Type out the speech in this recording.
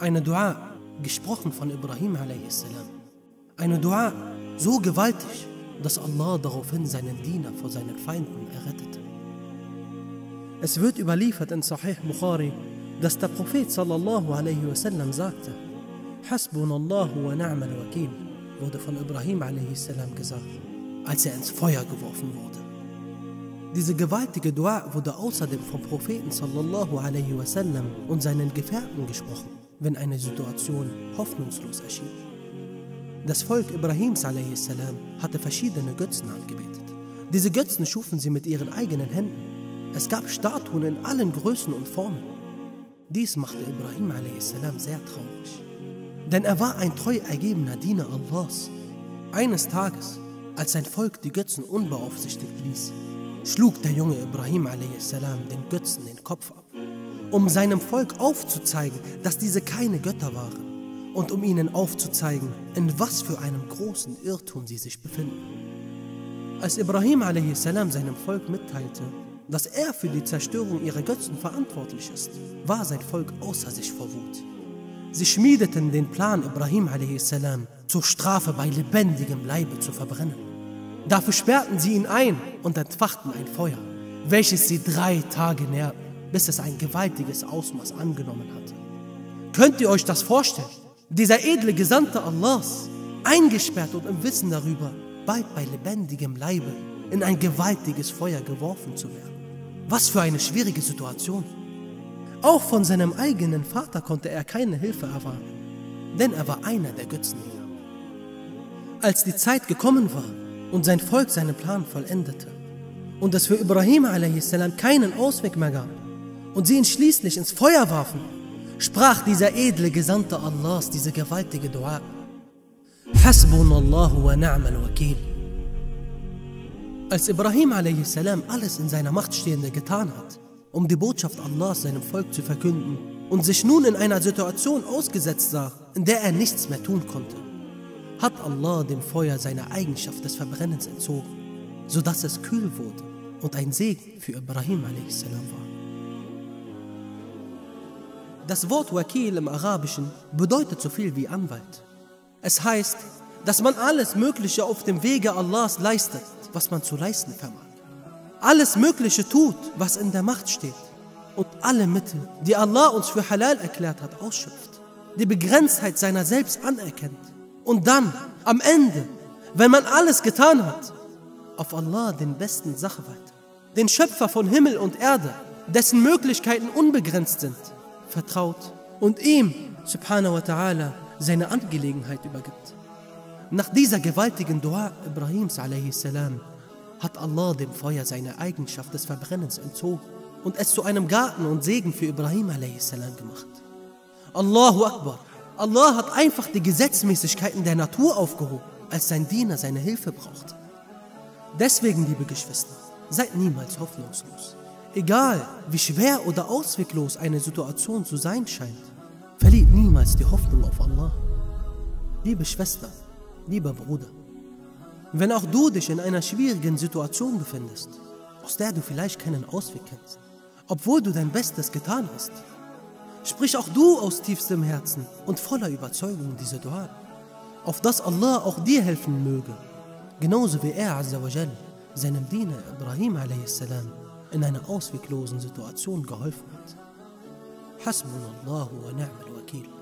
Eine Dua, gesprochen von Ibrahim a.s. Eine Dua so gewaltig, dass Allah daraufhin seinen Diener vor seinen Feinden errettete. Es wird überliefert in Sahih Bukhari, dass der Prophet sallallahu alaihi wasallam sagte, Hasbunallahu wa ni'mal wakil, wurde von Ibrahim a.s. gesagt, als er ins Feuer geworfen wurde. Diese gewaltige Dua wurde außerdem vom Propheten sallallahu alaihi wasallam und seinen Gefährten gesprochen, wenn eine Situation hoffnungslos erschien. Das Volk Ibrahims a.s. hatte verschiedene Götzen angebetet. Diese Götzen schufen sie mit ihren eigenen Händen. Es gab Statuen in allen Größen und Formen. Dies machte Ibrahim a.s. sehr traurig. Denn er war ein treu ergebener Diener Allahs. Eines Tages, als sein Volk die Götzen unbeaufsichtigt ließ, schlug der junge Ibrahim a.s. den Götzen den Kopf ab, um seinem Volk aufzuzeigen, dass diese keine Götter waren und um ihnen aufzuzeigen, in was für einem großen Irrtum sie sich befinden. Als Ibrahim a.s. seinem Volk mitteilte, dass er für die Zerstörung ihrer Götzen verantwortlich ist, war sein Volk außer sich vor Wut. Sie schmiedeten den Plan, Ibrahim a.s. zur Strafe bei lebendigem Leibe zu verbrennen. Dafür sperrten sie ihn ein und entfachten ein Feuer, welches sie drei Tage nährten, bis es ein gewaltiges Ausmaß angenommen hatte. Könnt ihr euch das vorstellen? Dieser edle Gesandte Allahs, eingesperrt und im Wissen darüber, bald bei lebendigem Leibe in ein gewaltiges Feuer geworfen zu werden. Was für eine schwierige Situation. Auch von seinem eigenen Vater konnte er keine Hilfe erwarten, denn er war einer der Götzendiener. Als die Zeit gekommen war und sein Volk seinen Plan vollendete und es für Ibrahim a.s. keinen Ausweg mehr gab und sie ihn schließlich ins Feuer warfen, sprach dieser edle Gesandte Allahs diese gewaltige Dua. Hasbunallahu wa ni'mal wakil. Als Ibrahim a.s. alles in seiner Macht Stehende getan hat, um die Botschaft Allahs seinem Volk zu verkünden und sich nun in einer Situation ausgesetzt sah, in der er nichts mehr tun konnte, hat Allah dem Feuer seine Eigenschaft des Verbrennens entzogen, sodass es kühl wurde und ein Segen für Ibrahim a.s. war. Das Wort Wakil im Arabischen bedeutet so viel wie Anwalt. Es heißt, dass man alles Mögliche auf dem Wege Allahs leistet, was man zu leisten vermag. Alles Mögliche tut, was in der Macht steht. Und alle Mittel, die Allah uns für halal erklärt hat, ausschöpft. Die Begrenztheit seiner selbst anerkennt. Und dann, am Ende, wenn man alles getan hat, auf Allah den besten Sachwalt, den Schöpfer von Himmel und Erde, dessen Möglichkeiten unbegrenzt sind, vertraut und ihm, subhanahu wa ta'ala, seine Angelegenheit übergibt. Nach dieser gewaltigen Dua Ibrahims a.s. hat Allah dem Feuer seine Eigenschaft des Verbrennens entzogen und es zu einem Garten und Segen für Ibrahim a.s. gemacht. Allahu Akbar. Allah hat einfach die Gesetzmäßigkeiten der Natur aufgehoben, als sein Diener seine Hilfe brauchte. Deswegen, liebe Geschwister, seid niemals hoffnungslos. Egal, wie schwer oder ausweglos eine Situation zu sein scheint, verliert niemals die Hoffnung auf Allah. Liebe Schwester, Lieber Bruder, wenn auch du dich in einer schwierigen Situation befindest, aus der du vielleicht keinen Ausweg kennst, obwohl du dein Bestes getan hast, sprich auch du aus tiefstem Herzen und voller Überzeugung diese Dua, auf dass Allah auch dir helfen möge, genauso wie er Azzawajal seinem Diener Ibrahim a.s. in einer ausweglosen Situation geholfen hat. Hasbunallahu wa ni'mal wakil.